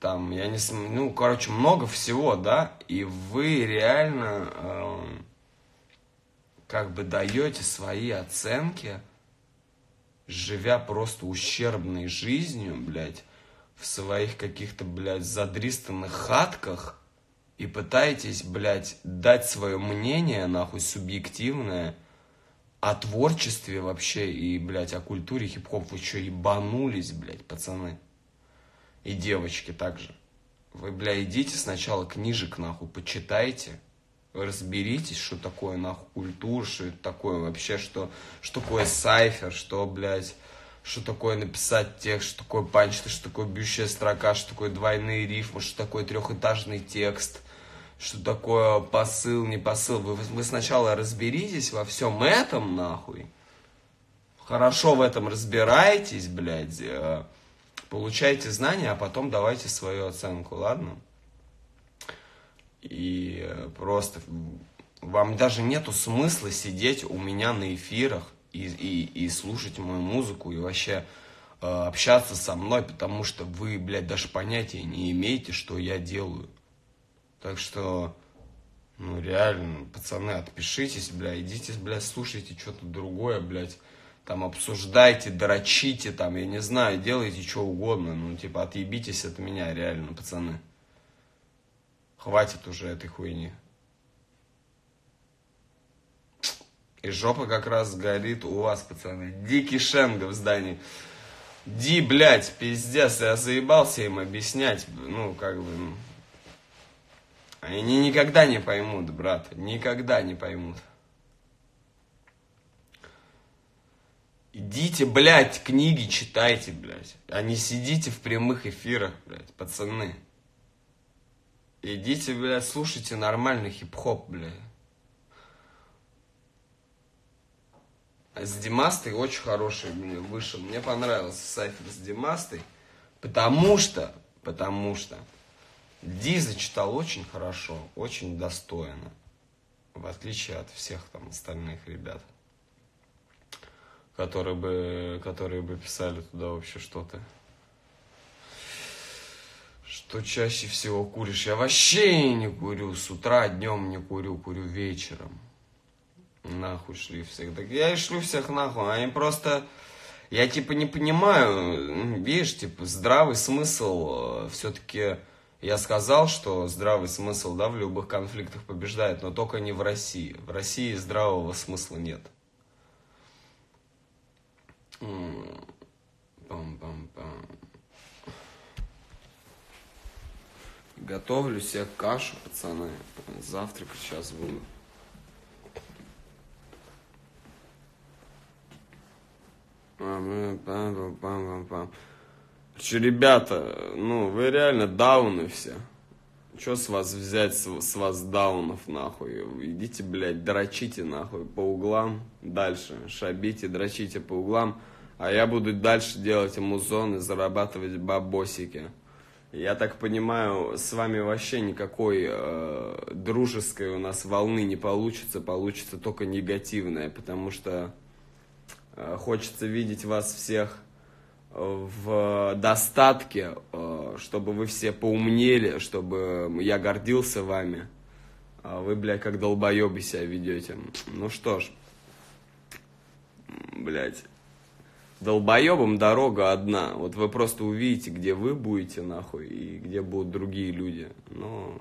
там, я не см... ну, короче, много всего, да, и вы реально э, как бы даете свои оценки, живя просто ущербной жизнью, блядь, в своих каких-то, блядь, задристанных хатках и пытаетесь, блядь, дать свое мнение, нахуй, субъективное – о творчестве вообще и, блядь, о культуре хип-хоп вы что, ебанулись, блядь, пацаны? И девочки также. Вы, бля, идите сначала книжек, нахуй, почитайте, разберитесь, что такое, нахуй, культура, что это такое вообще, что, что такое сайфер, что, блядь, что такое написать текст, что такое панч, что такое бьющая строка, что такое двойные рифмы, что такое трехэтажный текст – что такое посыл, не посыл. Вы, вы сначала разберитесь во всем этом, нахуй. Хорошо в этом разбирайтесь, блядь. Получайте знания, а потом давайте свою оценку, ладно? И э, просто вам даже нету смысла сидеть у меня на эфирах и, и, и слушать мою музыку и вообще э, общаться со мной, потому что вы, блядь, даже понятия не имеете, что я делаю. Так что, ну, реально, пацаны, отпишитесь, бля, идите, бля, слушайте что-то другое, блядь. Там обсуждайте, дрочите, там, я не знаю, делайте что угодно. Ну, типа, отъебитесь от меня, реально, пацаны. Хватит уже этой хуйни. И жопа как раз горит у вас, пацаны. Дикий Шенга в здании. Ди, блядь, пиздец, я заебался им объяснять. Ну, как бы, ну. Они никогда не поймут, брат, никогда не поймут. Идите, блядь, книги читайте, блядь. А не сидите в прямых эфирах, блядь, пацаны. Идите, блядь, слушайте нормальный хип-хоп, блядь. С Димастой очень хороший мне вышел. Мне понравился сайфер с Димастой. Потому что, потому что Ди зачитал очень хорошо, очень достойно, в отличие от всех там остальных ребят, которые бы, которые бы писали туда вообще что-то. Что чаще всего куришь? Я вообще не курю, с утра, днем не курю, курю вечером. Нахуй шли всех. Так я и шлю всех нахуй, они просто... Я типа не понимаю, видишь, типа здравый смысл э, все-таки я сказал, что здравый смысл да, в любых конфликтах побеждает, но только не в России. В России здравого смысла нет. Пам-пам-пам. Готовлю себе кашу, пацаны. Завтракать сейчас буду. Пам-пам-пам-пам-пам. Ребята, ну, вы реально дауны все. Че с вас взять, с, с вас даунов, нахуй? Идите, блядь, дрочите, нахуй, по углам. Дальше шабите, дрочите по углам. А я буду дальше делать музон и зарабатывать бабосики. Я так понимаю, с вами вообще никакой э, дружеской у нас волны не получится. Получится только негативная, потому что э, хочется видеть вас всех в достатке, э, чтобы вы все поумнели, чтобы я гордился вами. А вы, бля, как долбоебы себя ведете. Ну что ж, блядь, долбоебам дорога одна. Вот вы просто увидите, где вы будете, нахуй, и где будут другие люди. Но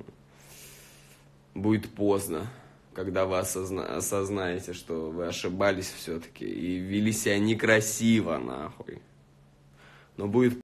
будет поздно, когда вы осозна осознаете, что вы ошибались все-таки и вели себя некрасиво, нахуй но будет